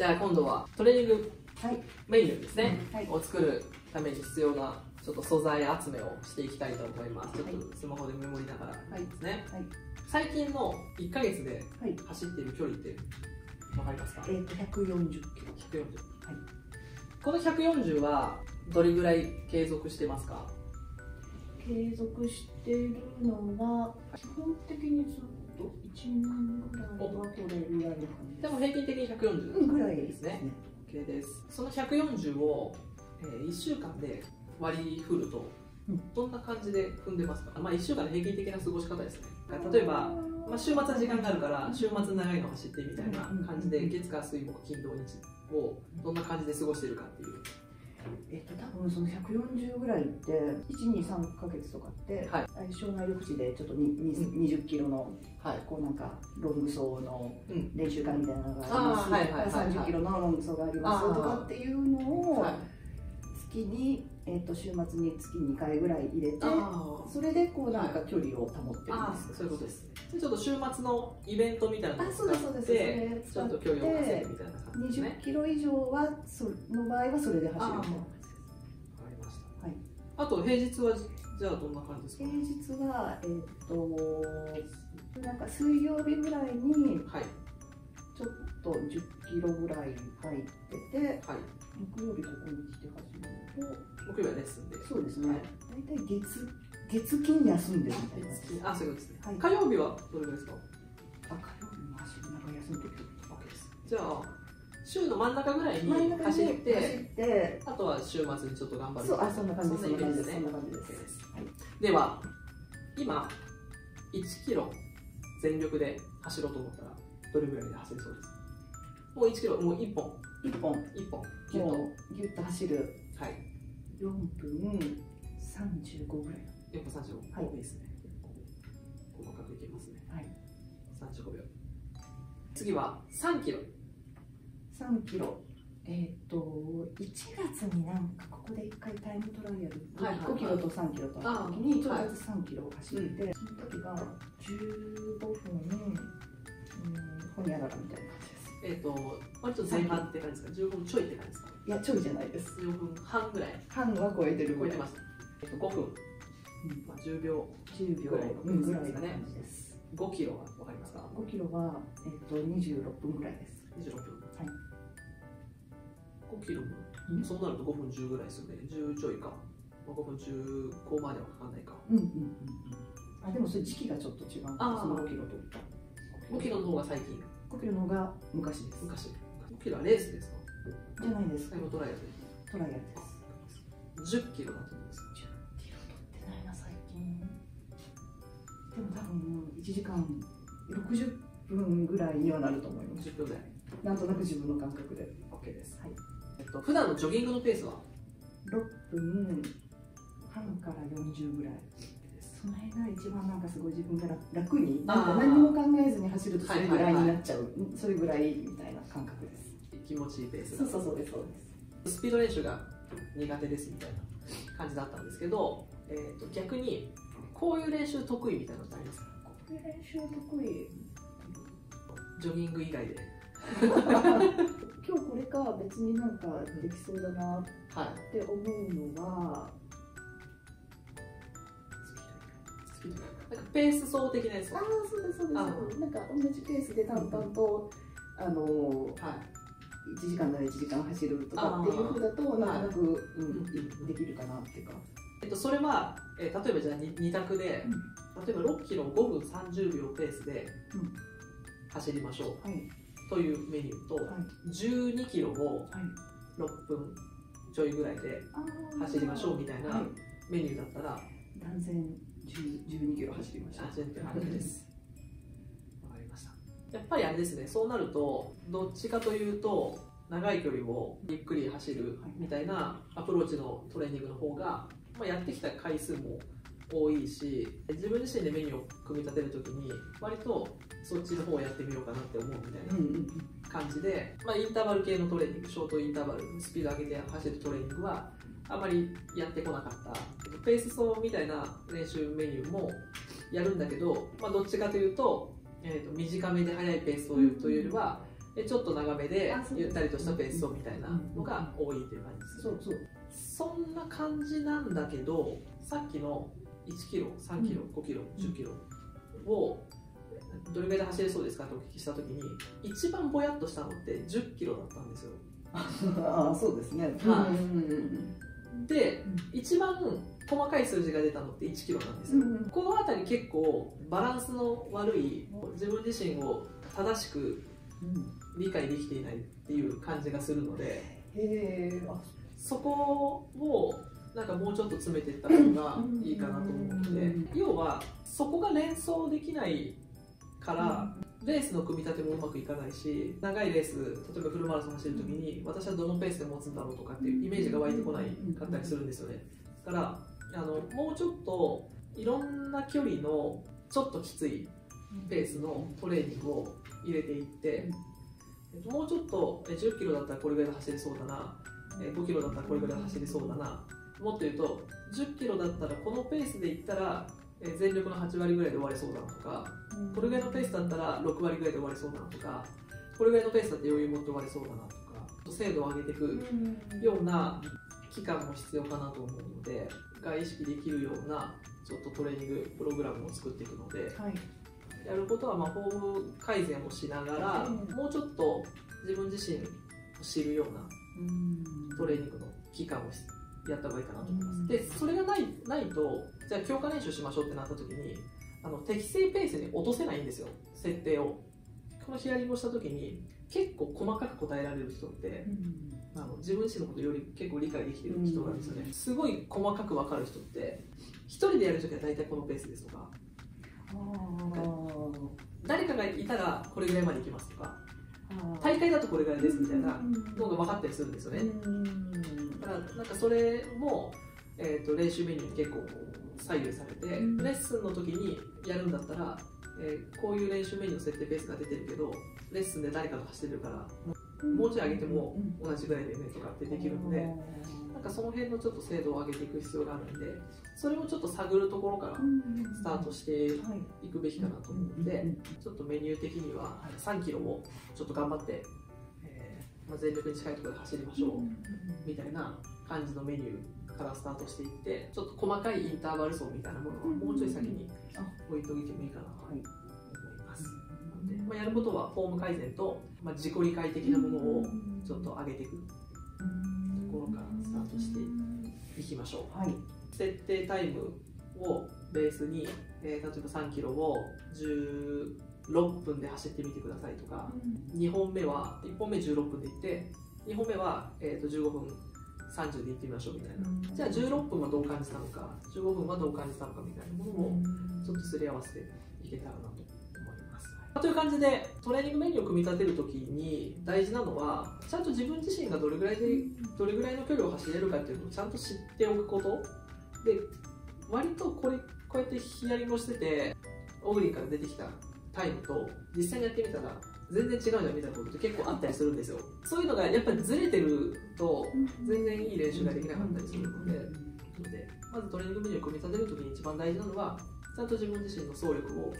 じゃあ今度はトレーニングはいメニューですね、はいを作るために必要なちょっと素材集めをしていきたいと思います。ちょっはいとスマホでメモりながらはいですね。はい最近の1ヶ月ではい走っている距離ってわかりますか？えっ、と140キロ ?140。この140はどれぐらい継続してますか？継続してるのは基本的にずっと1年ぐらいは取れるやる感じでも平均的にうん140ぐらいですすね。OK です。その140を、えー1週間で割り振るとうん。どんな感じで踏んでますか、まあ、1週間の平均的な過ごし方ですね。例えば、まあ、週末は時間があるから週末長いの走ってみたいな感じで月火水木金土日をどんな感じで過ごしているかっていうえっと多分その140ぐらいって123ヶ月とかって、はい。障害緑地でちょっとにに20キロのはい。こうなんかロング走のうん。練習会みたいなのがあります。あーはいはいはいはい30キロのロング走がありますとかっていうのをはい。月に、えっと週末に月2回ぐらい入れてあそれでこうなんか距離を保ってるんあですそういうことですね。ちょっと週末のイベントみたいなのをあ使そうですそうです。ってちょっと距離を稼使ってぐみたいな感じですね。20キロ以上はその場合はそれで走るみたいな感じですわかりました、はい。あと平日はじゃあどんな感じですか？平日はえっ、となんか水曜日ぐらいにはい。ちょっと10キロぐらい入っててはい。木曜日ここに来て始める木曜日はレッスンで。とそうですね、はい。大体月月金休んでるみたいなあそういうことですね、はい。火曜日はどれぐらいですか？あ火曜日も走るなんか休んでる OK ですじゃあ週の真ん中ぐらいに走ってあとは週末にちょっと頑張る。そうあそんな感じです。そんな感じです。い。では今1キロ全力で走ろうと思ったらどれぐらいで走れそうですか？もう1キロもう1本。1本。1本。ギュッとギュッと走る。はい。4分35ぐらい。4分35はい。いいですね。細かくいけますね。はい。35秒。次は3キロ。3キロ。えっ、と1月になんかここで1回タイムトライアル、はいはいはい。5キロと3キロとあった時あにちょうはいど3キロを走って、その時が15分うんほにゃららみたいなえっ、と割と前半って感じですか？15分ちょいって感じですか？いやちょいじゃないです。15分半ぐらい。半は超えてる超えてます、えっと、5分、まあ、10秒10秒ぐらいのうんぐらいのですかね。感じです5キロは分かりますか？5キロは、えっと26分ぐらいです。26分。はい。5キロも。うん？そうなると5分10ぐらいですよね。10ちょいか、まあ、5分15まではかかんないか。うんうんうんうん。あでもそれ時期がちょっと違うあー。その5キロと。5キロの方が最近5キロの方が昔です。昔。5キロはレースですか？じゃないです。タイムトライアルトライアルです。で10キロだと思うんです。10キロ取ってないな最近。でも多分1時間60分ぐらいにはなると思います。10秒ぐらい。なんとなく自分の感覚で。OK です、はい。えっと普段のジョギングのペースは？6分半から40ぐらいその辺が一番なんかすごい自分が楽になんか何も考えずに走るとそれぐらいになっちゃう、うんそれぐらいみたいな感覚です。気持ちいいペース。そうそうそうですそうです。スピード練習が苦手ですみたいな感じだったんですけど、えー、と逆にこういう練習得意みたいなのってありますか？こういう練習得意。ジョギング以外で。今日これか別になんかできそうだなはいって思うのはスなんかペース走的なやつああそうですそうです。あ。なんか同じペースで淡々と、あのはい。1時間なら1時間走るとかっていうふうだとなんとなく、うん、できるかなっていうか。えっと、それは、えー例えばじゃあ 2, 択で、例えば6キロを5分30秒ペースでうん。走りましょうはい。というメニューと、はい。12キロをはい。6分ちょいぐらいで走りましょうみたいなはい。メニューだったら、断然10 12キロ走りましたあ、全然 OK です。わかりました。やっぱりあれですね、そうなると、どっちかというと、長い距離をゆっくり走るみたいなアプローチのトレーニングの方が、まあ、やってきた回数も多いし、自分自身でメニューを組み立てるときに、割とそっちの方をやってみようかなって思うみたいな感じで、まあ、インターバル系のトレーニングショートインターバルスピード上げて走るトレーニングはあまりやってこなかった。ペース走みたいな練習メニューもやるんだけど、まあ、どっちかというと,、えー、と短めで速いペースというというよりはでちょっと長めでゆったりとしたペース走みたいなのが多いっていう感じですそうそう。そんな感じなんだけどさっきの1キロ3キロ5キロ10キロをどれぐらいで走れそうですかとお聞きした時に一番ぼやっとしたのって10キロだったんですよ。ああそうですね。はい。うんで一番細かい数字が出たのって1キロなんですよ、うんこの辺り結構バランスの悪い自分自身を正しくうん理解できていないっていう感じがするのでへえ。あそこをなんかもうちょっと詰めていった方がいいかなと思うのでうん。要はそこが連想できないからレースの組み立てもうまくいかないし長いレース例えばフルマラソン走るときに私はどのペースで持つんだろうとかっていうイメージが湧いてこないかったりするんですよね。だからあのもうちょっといろんな距離のちょっときついペースのトレーニングを入れていってもうちょっとえ10キロだったらこれぐらいで走れそうだなえ5キロだったらこれぐらいで走れそうだな。もっと言うと10キロだったらこのペースでいったらえ全力の8割ぐらいで終われそうだなとかこれぐらいのペースだったら6割ぐらいで終わりそうだなとかこれぐらいのペースだって余裕持って終わりそうだなとか精度を上げていくような期間も必要かなと思うのでが意識できるようなちょっとトレーニングプログラムを作っていくのではい。やることはまあフォーム改善をしながらうん。もうちょっと自分自身を知るようなうん。トレーニングの期間をやった方がいいかなと思います。うん。でそれがないないとじゃあ強化練習しましょうってなった時にあの適正ペースに落とせないんですよ設定を。このヒアリングをした時に結構細かく答えられる人ってあの自分自身のことより結構理解できてる人なんですよね、うんすごい細かく分かる人って一人でやる時は大体このペースですとか誰かがいたらこれぐらいまで行きますとか大会だとこれぐらいですみたいなのが分かったりするんですよね、だからなんかそれも、えー、と練習メニューに結構左右されて、うん。レッスンの時にやるんだったら、えーこういう練習メニューの設定ペースが出てるけどレッスンで誰かと走ってるからもうちょい上げても同じぐらいでねとかってできるので、なんかその辺のちょっと精度を上げていく必要があるんでそれをちょっと探るところからスタートしていくべきかなと思うので、ちょっとメニュー的には3キロをちょっと頑張って、えーまあ、全力に近いところで走りましょうみたいな感じのメニューからスタートしていってちょっと細かいインターバル走みたいなものはもうちょい先に置いておいてもいいかなと思います。でまあ、やることはフォーム改善と、まあ、自己理解的なものをちょっと上げていくところからスタートしていきましょう。はい設定タイムをベースに、えー例えば3キロを16分で走ってみてくださいとか2本目は1本目16分で行って2本目は、えー、と15分30で行ってみましょうみたいな。じゃあ16分はどう感じたのか15分はどう感じたのかみたいなものをちょっとすり合わせていけたらなと思います。という感じでトレーニングメニューを組み立てるときに大事なのはちゃんと自分自身がどれぐらいでどれぐらいの距離を走れるかっていうのをちゃんと知っておくこと。で割とこれこうやってヒアリングをしててオグリンから出てきたタイムと実際にやってみたら全然違うじゃんみたいなことって結構あったりするんですよ。そういうのがやっぱりずれてると全然いい練習ができなかったりするので。のでまずトレーニングメニューを組み立てるときに一番大事なのはちゃんと自分自身の走力を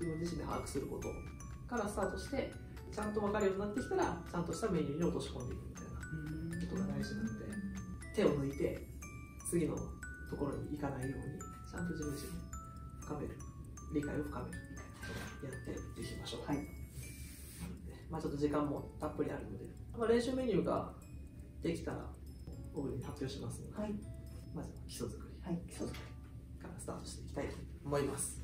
自分自身で把握することからスタートしてちゃんと分かるようになってきたらちゃんとしたメニューに落とし込んでいくみたいなことが大事なので手を抜いて次のところに行かないようにちゃんと自分自身を深める。理解を深めるやっていきましょう、はいまあ、ちょっと時間もたっぷりあるので、まあ、練習メニューができたら僕に発表しますので、はい。まずは基礎作りはい。そうからスタートしていきたいと思います